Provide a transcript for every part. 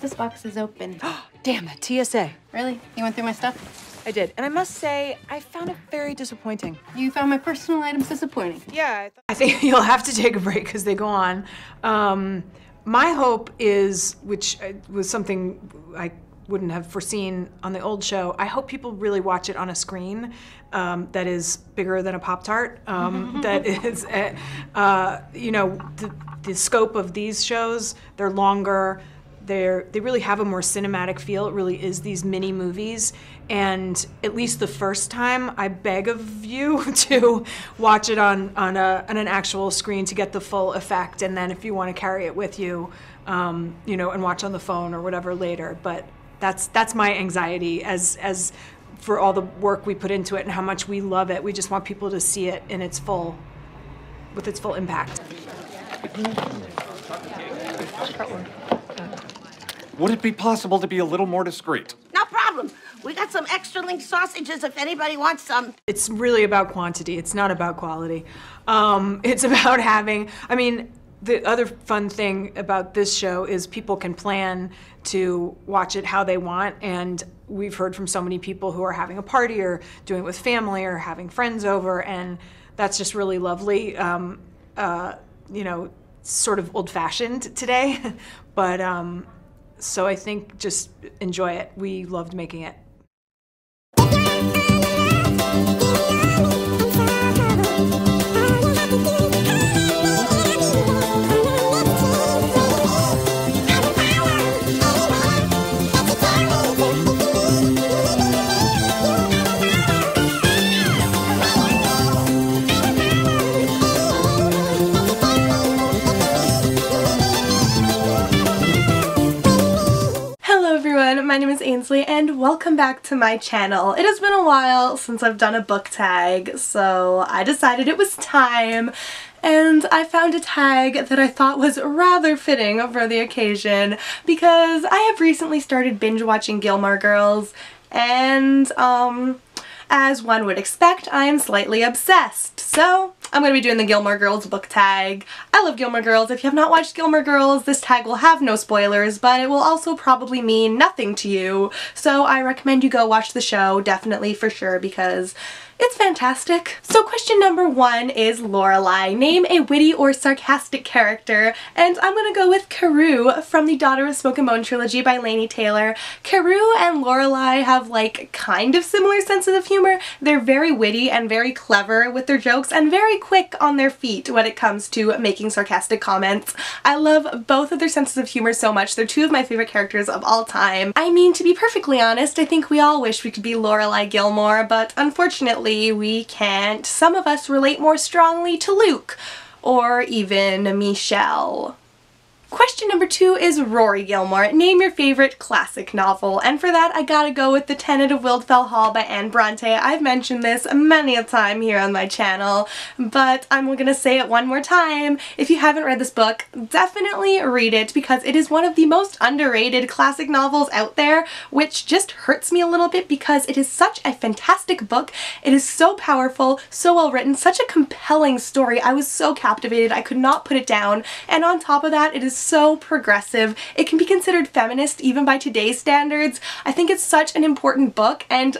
This box is open. Damn it, TSA. really? You went through my stuff? I did. And I must say, I found it very disappointing. You found my personal items disappointing. Yeah. I, I think you'll have to take a break because they go on. Um, my hope is, which uh, was something I wouldn't have foreseen on the old show, I hope people really watch it on a screen um, that is bigger than a Pop Tart. Um, that is, uh, uh, you know, the, the scope of these shows, they're longer they're they really have a more cinematic feel. It really is these mini movies, and at least the first time, I beg of you to watch it on on, a, on an actual screen to get the full effect. And then if you want to carry it with you, um, you know, and watch on the phone or whatever later. But that's that's my anxiety as as for all the work we put into it and how much we love it. We just want people to see it in its full with its full impact. Would it be possible to be a little more discreet? No problem. We got some extra link sausages if anybody wants some. It's really about quantity. It's not about quality. Um, it's about having. I mean, the other fun thing about this show is people can plan to watch it how they want, and we've heard from so many people who are having a party or doing it with family or having friends over, and that's just really lovely. Um, uh, you know, sort of old-fashioned today, but. Um, so I think just enjoy it. We loved making it. Welcome back to my channel. It has been a while since I've done a book tag, so I decided it was time and I found a tag that I thought was rather fitting for the occasion because I have recently started binge watching Gilmore Girls and um as one would expect, I am slightly obsessed. So I'm going to be doing the Gilmore Girls book tag. I love Gilmore Girls. If you have not watched Gilmore Girls, this tag will have no spoilers, but it will also probably mean nothing to you. So I recommend you go watch the show, definitely for sure, because it's fantastic. So question number one is Lorelai. Name a witty or sarcastic character, and I'm gonna go with Karou from the Daughter of Smoke and Bone trilogy by Laini Taylor. Karou and Lorelai have like kind of similar senses of humor. They're very witty and very clever with their jokes and very quick on their feet when it comes to making sarcastic comments. I love both of their senses of humor so much. They're two of my favorite characters of all time. I mean, to be perfectly honest, I think we all wish we could be Lorelai Gilmore, but unfortunately we can't. Some of us relate more strongly to Luke or even Michel. Question number two is Rory Gilmore. Name your favorite classic novel. And for that, I gotta go with The Tenant of Wildfell Hall by Anne Bronte. I've mentioned this many a time here on my channel, but I'm gonna say it one more time. If you haven't read this book, definitely read it because it is one of the most underrated classic novels out there, which just hurts me a little bit because it is such a fantastic book. It is so powerful, so well written, such a compelling story. I was so captivated, I could not put it down. And on top of that, it is so progressive. It can be considered feminist even by today's standards. I think it's such an important book and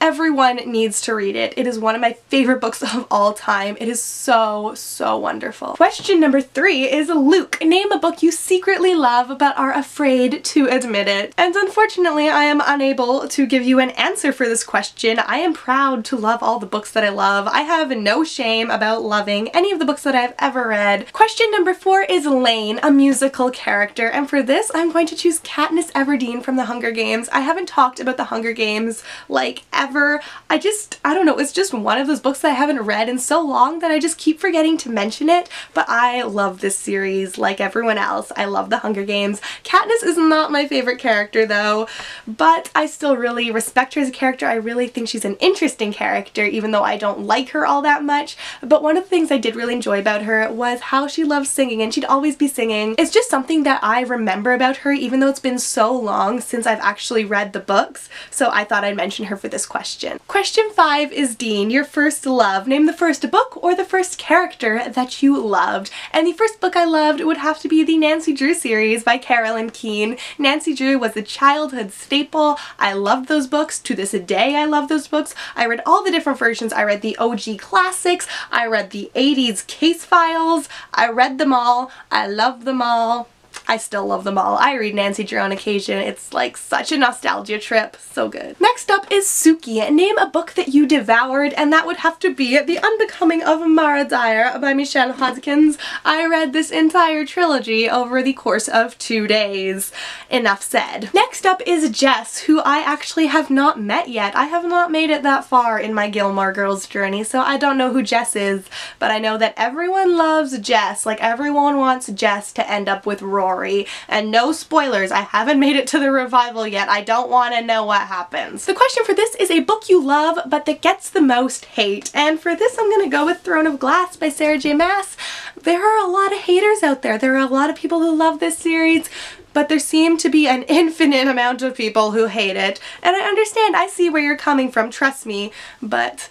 Everyone needs to read it. It is one of my favorite books of all time. It is so, so wonderful. Question number three is Luke. Name a book you secretly love but are afraid to admit it. And unfortunately, I am unable to give you an answer for this question. I am proud to love all the books that I love. I have no shame about loving any of the books that I've ever read. Question number four is Lane, a musical character. And for this, I'm going to choose Katniss Everdeen from The Hunger Games. I haven't talked about The Hunger Games like ever ever. I just, I don't know, it's just one of those books that I haven't read in so long that I just keep forgetting to mention it, but I love this series like everyone else. I love The Hunger Games. Katniss is not my favorite character though, but I still really respect her as a character. I really think she's an interesting character even though I don't like her all that much, but one of the things I did really enjoy about her was how she loves singing and she'd always be singing. It's just something that I remember about her even though it's been so long since I've actually read the books, so I thought I'd mention her for this question question. Question five is Dean, your first love. Name the first book or the first character that you loved. And the first book I loved would have to be the Nancy Drew series by Carolyn Keene. Nancy Drew was a childhood staple. I loved those books. To this day, I love those books. I read all the different versions. I read the OG classics. I read the 80s case files. I read them all. I love them all. I still love them all. I read Nancy Drew on occasion. It's like such a nostalgia trip. So good. Next up is Sookie. Name a book that you devoured and that would have to be The Unbecoming of Mara Dyer by Michelle Hodgkins. I read this entire trilogy over the course of two days. Enough said. Next up is Jess, who I actually have not met yet. I have not made it that far in my Gilmore Girls journey, so I don't know who Jess is, but I know that everyone loves Jess. Like everyone wants Jess to end up with Rory story. And no spoilers, I haven't made it to the revival yet. I don't want to know what happens. The question for this is a book you love but that gets the most hate. And for this I'm to go with Throne of Glass by Sarah J Maas. There are a lot of haters out there. There are a lot of people who love this series but there seem to be an infinite amount of people who hate it. And I understand, I see where you're coming from, trust me, but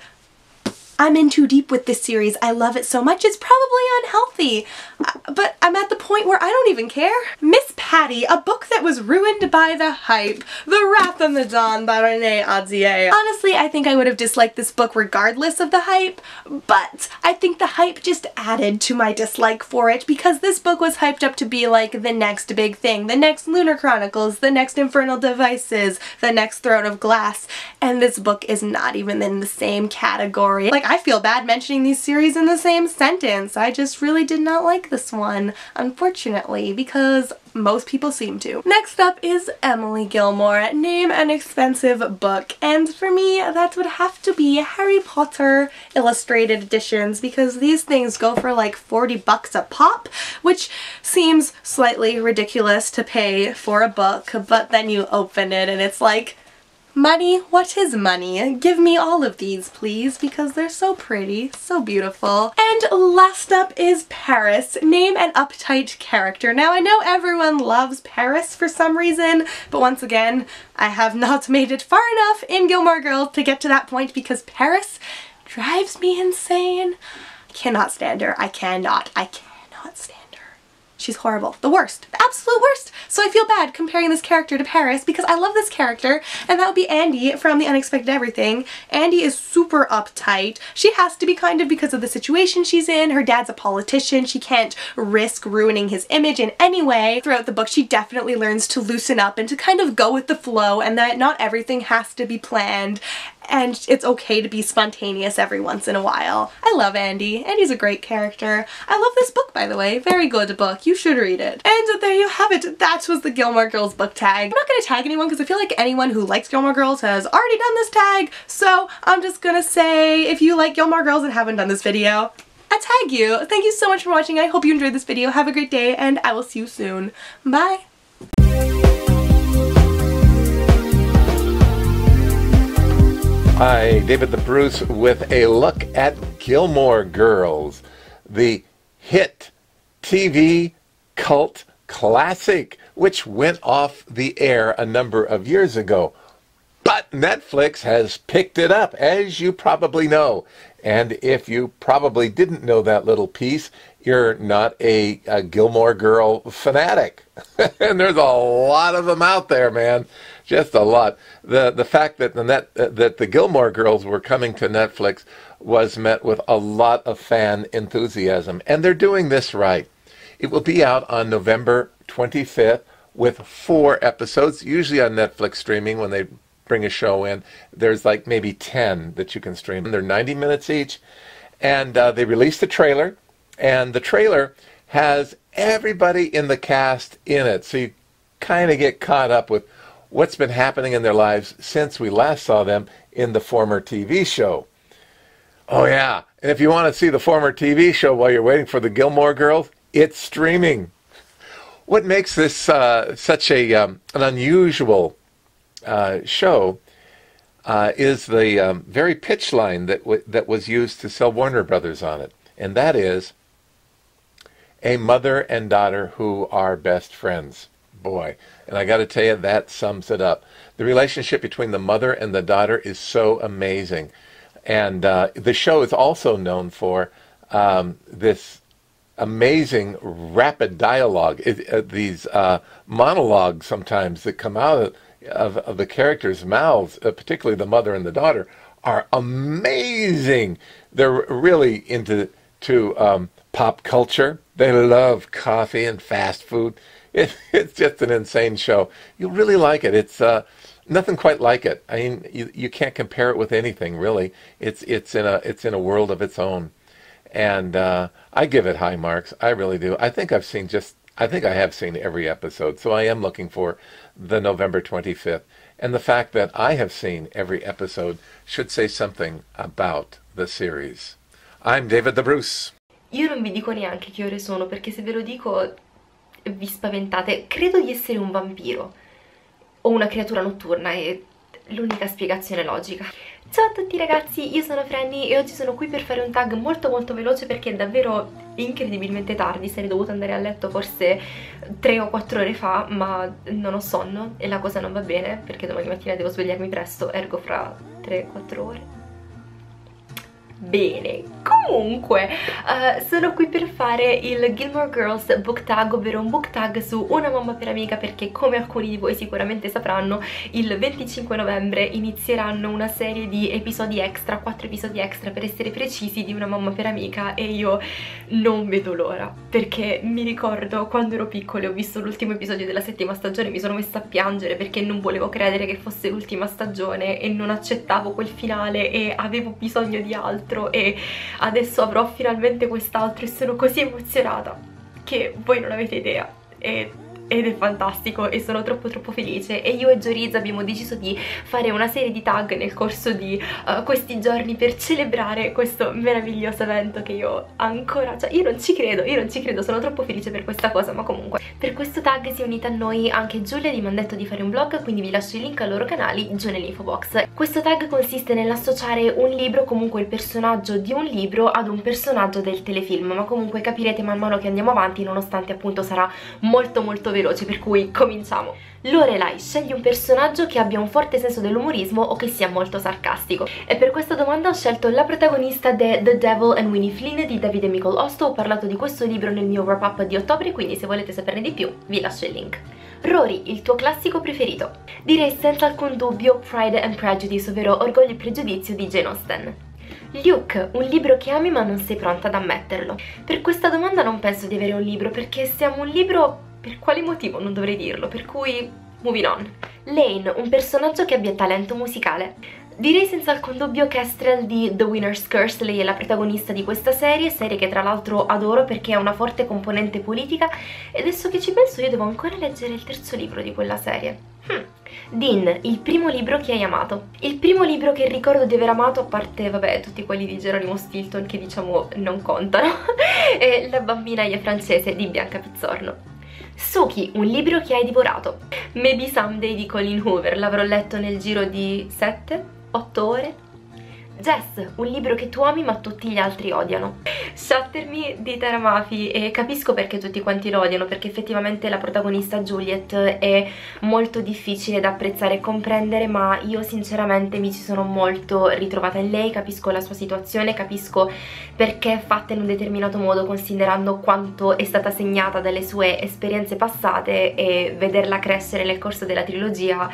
I'm in too deep with this series. I love it so much. It's probably unhealthy. Uh, but I'm at the point where I don't even care. Miss Patty, a book that was ruined by the hype. The Wrath and the Dawn by Renee Ahdieh. Honestly, I think I would have disliked this book regardless of the hype, but I think the hype just added to my dislike for it because this book was hyped up to be like the next big thing, the next Lunar Chronicles, the next Infernal Devices, the next Throne of Glass, and this book is not even in the same category. Like I feel bad mentioning these series in the same sentence. I just really did not like this one, unfortunately, because most people seem to. Next up is Emily Gilmore. Name an expensive book. And for me, that would have to be Harry Potter illustrated editions because these things go for like 40 bucks a pop, which seems slightly ridiculous to pay for a book, but then you open it and it's like Money? What is money? Give me all of these, please, because they're so pretty, so beautiful. And last up is Paris. Name an uptight character. Now, I know everyone loves Paris for some reason, but once again, I have not made it far enough in Gilmore Girls to get to that point because Paris drives me insane. I cannot stand her. I cannot. I cannot stand She's horrible. The worst. The absolute worst. So I feel bad comparing this character to Paris because I love this character and that would be Andy from The Unexpected Everything. Andy is super uptight. She has to be kind of because of the situation she's in. Her dad's a politician. She can't risk ruining his image in any way. Throughout the book she definitely learns to loosen up and to kind of go with the flow and that not everything has to be planned and it's okay to be spontaneous every once in a while. I love Andy. Andy's a great character. I love this book, by the way. Very good book. You should read it. And there you have it. That was the Gilmore Girls book tag. I'm not to tag anyone because I feel like anyone who likes Gilmore Girls has already done this tag. So I'm just to say if you like Gilmore Girls and haven't done this video, I tag you. Thank you so much for watching. I hope you enjoyed this video. Have a great day and I will see you soon. Bye. Hi, David the Bruce with a look at Gilmore Girls, the hit TV cult classic, which went off the air a number of years ago. But Netflix has picked it up, as you probably know. And if you probably didn't know that little piece, you're not a, a Gilmore Girl fanatic. and there's a lot of them out there, man just a lot. The the fact that the net uh, that the Gilmore Girls were coming to Netflix was met with a lot of fan enthusiasm, and they're doing this right. It will be out on November 25th with four episodes, usually on Netflix streaming when they bring a show in. There's like maybe 10 that you can stream. And they're 90 minutes each. And uh, they released the trailer, and the trailer has everybody in the cast in it. So you kind of get caught up with what's been happening in their lives since we last saw them in the former TV show. Oh, yeah. And if you want to see the former TV show while you're waiting for the Gilmore Girls, it's streaming. What makes this uh, such a um, an unusual uh, show uh, is the um, very pitch line that that was used to sell Warner Brothers on it, and that is a mother and daughter who are best friends boy. And I got to tell you, that sums it up. The relationship between the mother and the daughter is so amazing. And uh, the show is also known for um, this amazing rapid dialogue. It, uh, these uh, monologues sometimes that come out of, of the characters' mouths, uh, particularly the mother and the daughter, are amazing. They're really into to um, pop culture. They love coffee and fast food. It, it's just an insane show. You'll really like it. It's uh, nothing quite like it. I mean, you, you can't compare it with anything really. It's it's in a it's in a world of its own, and uh, I give it high marks. I really do. I think I've seen just I think I have seen every episode. So I am looking for the November 25th, and the fact that I have seen every episode should say something about the series. I'm David the Bruce. Io non vi dico neanche che ore sono perché se ve lo dico vi spaventate. Credo di essere un vampiro o una creatura notturna è l'unica spiegazione logica. Ciao a tutti ragazzi, io sono Franny e oggi sono qui per fare un tag molto molto veloce perché è davvero incredibilmente tardi, sarei dovuta andare a letto forse 3 o 4 ore fa, ma non ho sonno e la cosa non va bene perché domani mattina devo svegliarmi presto, ergo fra 3-4 ore bene comunque uh, sono qui per fare il Gilmore Girls book tag ovvero un book tag su Una mamma per amica perché come alcuni di voi sicuramente sapranno il 25 novembre inizieranno una serie di episodi extra 4 episodi extra per essere precisi di Una mamma per amica e io non vedo l'ora perché mi ricordo quando ero piccola e ho visto l'ultimo episodio della settima stagione mi sono messa a piangere perché non volevo credere che fosse l'ultima stagione e non accettavo quel finale e avevo bisogno di altro altro e adesso avrò finalmente quest'altro e sono così emozionata che voi non avete idea. E ed è fantastico e sono troppo troppo felice. E io e Gioriz abbiamo deciso di fare una serie di tag nel corso di uh, questi giorni per celebrare questo meraviglioso evento che io ancora, cioè io non ci credo, io non ci credo, sono troppo felice per questa cosa ma comunque. Per questo tag si è unita a noi anche Giulia di Mandetto di fare un blog quindi vi lascio il link ai loro canali giù nell'info box. Questo tag consiste nell'associare un libro, comunque il personaggio di un libro ad un personaggio del telefilm ma comunque capirete man mano che andiamo avanti nonostante appunto sarà molto molto veloce, per cui cominciamo. Lorelai, scegli un personaggio che abbia un forte senso dell'umorismo o che sia molto sarcastico. E per questa domanda ho scelto la protagonista de The Devil and Winnie Flynn di Davide Michael Osto. Ho parlato di questo libro nel mio wrap-up di ottobre, quindi se volete saperne di più vi lascio il link. Rory, il tuo classico preferito? Direi senza alcun dubbio Pride and Prejudice, ovvero Orgoglio e Pregiudizio di Jane Austen. Luke, un libro che ami ma non sei pronta ad ammetterlo. Per questa domanda non penso di avere un libro, perché se amo un libro per quale motivo non dovrei dirlo, per cui moving on. Lane, un personaggio che abbia talento musicale. Direi senza alcun dubbio Kestrel di The Winner's Curse, lei è la protagonista di questa serie, serie che tra l'altro adoro perché ha una forte componente politica e adesso che ci penso io devo ancora leggere il terzo libro di quella serie. Hmm. Dean, il primo libro che hai amato. Il primo libro che ricordo di aver amato, a parte, vabbè, tutti quelli di Geronimo Stilton che diciamo non contano, è La bambinaia francese di Bianca Pizzorno. Suki, un libro che hai divorato. Maybe Someday di Colin Hoover, l'avrò letto nel giro di 7-8 ore Jess, un libro che tu ami ma tutti gli altri odiano. Shatter Me di Tara Mafi e capisco perché tutti quanti lo odiano perché effettivamente la protagonista Juliet è molto difficile da apprezzare e comprendere ma io sinceramente mi ci sono molto ritrovata in lei, capisco la sua situazione, capisco perché è fatta in un determinato modo considerando quanto è stata segnata dalle sue esperienze passate e vederla crescere nel corso della trilogia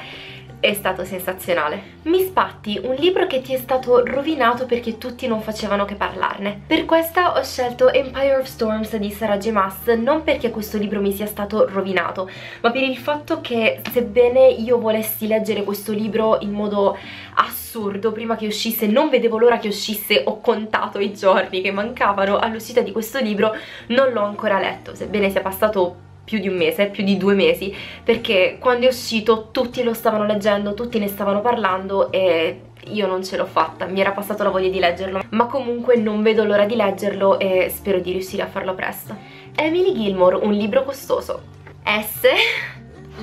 è stato sensazionale. Mi spatti, un libro che ti è stato rovinato perché tutti non facevano che parlarne. Per questa ho scelto Empire of Storms di Sarah J. Maas, non perché questo libro mi sia stato rovinato, ma per il fatto che sebbene io volessi leggere questo libro in modo assurdo prima che uscisse, non vedevo l'ora che uscisse, ho contato i giorni che mancavano all'uscita di questo libro, non l'ho ancora letto, sebbene sia passato più di un mese, più di due mesi, perché quando è uscito tutti lo stavano leggendo, tutti ne stavano parlando e io non ce l'ho fatta, mi era passata la voglia di leggerlo, ma comunque non vedo l'ora di leggerlo e spero di riuscire a farlo presto. Emily Gilmore, un libro costoso. S,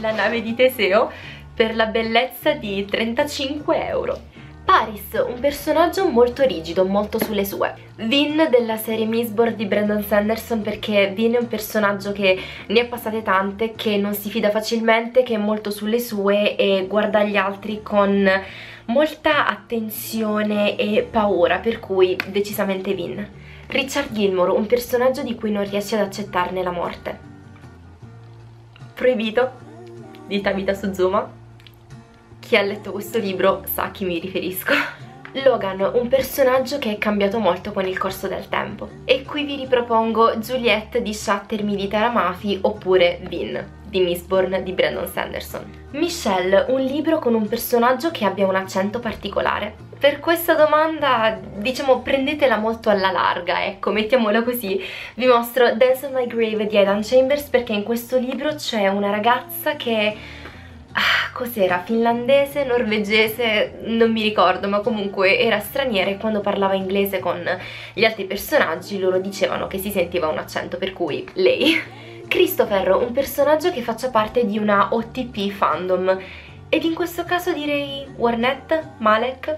la nave di Teseo, per la bellezza di 35 euro. Paris, un personaggio molto rigido, molto sulle sue. Vin della serie Mistborn di Brandon Sanderson perché Vin è un personaggio che ne ha passate tante, che non si fida facilmente, che è molto sulle sue e guarda gli altri con molta attenzione e paura, per cui decisamente Vin. Richard Gilmore, un personaggio di cui non riesce ad accettarne la morte. Proibito, di Tabita Suzuma, chi ha letto questo libro sa a chi mi riferisco. Logan, un personaggio che è cambiato molto con il corso del tempo. E qui vi ripropongo Juliette di Shatter Militara Mafi oppure Vin di Mistborn di Brandon Sanderson. Michelle, un libro con un personaggio che abbia un accento particolare. Per questa domanda, diciamo, prendetela molto alla larga, ecco, mettiamola così. Vi mostro Dance on My Grave di Aidan Chambers perché in questo libro c'è una ragazza che ah, cos'era? Finlandese, norvegese, non mi ricordo, ma comunque era straniera e quando parlava inglese con gli altri personaggi loro dicevano che si sentiva un accento, per cui lei. Christopher, un personaggio che faccia parte di una OTP fandom ed in questo caso direi Warnett, Malek,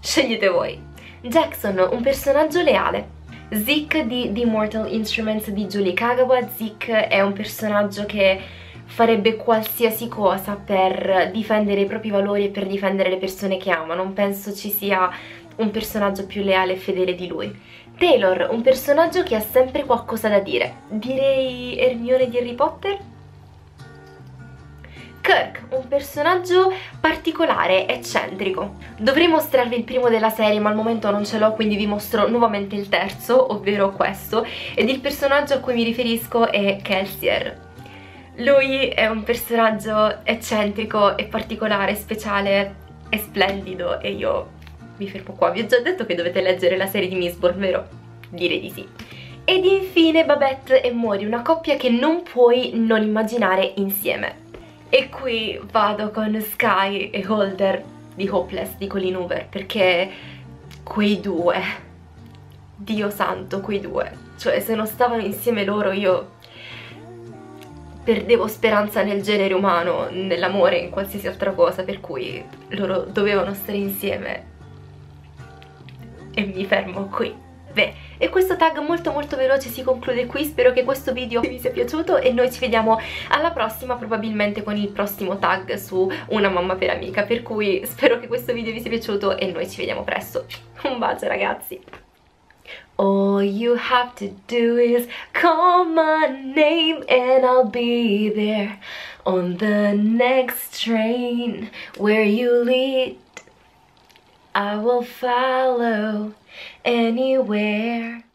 scegliete voi. Jackson, un personaggio leale. Zeke di The Immortal Instruments di Julie Kagawa, Zeke è un personaggio che farebbe qualsiasi cosa per difendere i propri valori e per difendere le persone che ama, non penso ci sia un personaggio più leale e fedele di lui. Taylor, un personaggio che ha sempre qualcosa da dire. Direi Hermione di Harry Potter? Kirk, un personaggio particolare, eccentrico. Dovrei mostrarvi il primo della serie ma al momento non ce l'ho quindi vi mostro nuovamente il terzo, ovvero questo, ed il personaggio a cui mi riferisco è Kelsier. Lui è un personaggio eccentrico e particolare, speciale e splendido e io mi fermo qua. Vi ho già detto che dovete leggere la serie di Mistborn, vero? Direi di sì. Ed infine Babette e Mori, una coppia che non puoi non immaginare insieme. E qui vado con Sky e Holder di Hopeless di Colin Hoover perché quei due, Dio santo quei due, cioè se non stavano insieme loro io perdevo speranza nel genere umano, nell'amore, in qualsiasi altra cosa, per cui loro dovevano stare insieme e mi fermo qui. Beh, e questo tag molto molto veloce si conclude qui, spero che questo video vi sia piaciuto e noi ci vediamo alla prossima probabilmente con il prossimo tag su una mamma per amica, per cui spero che questo video vi sia piaciuto e noi ci vediamo presto. Un bacio ragazzi! All you have to do is call my name and I'll be there on the next train where you lead. I will follow anywhere.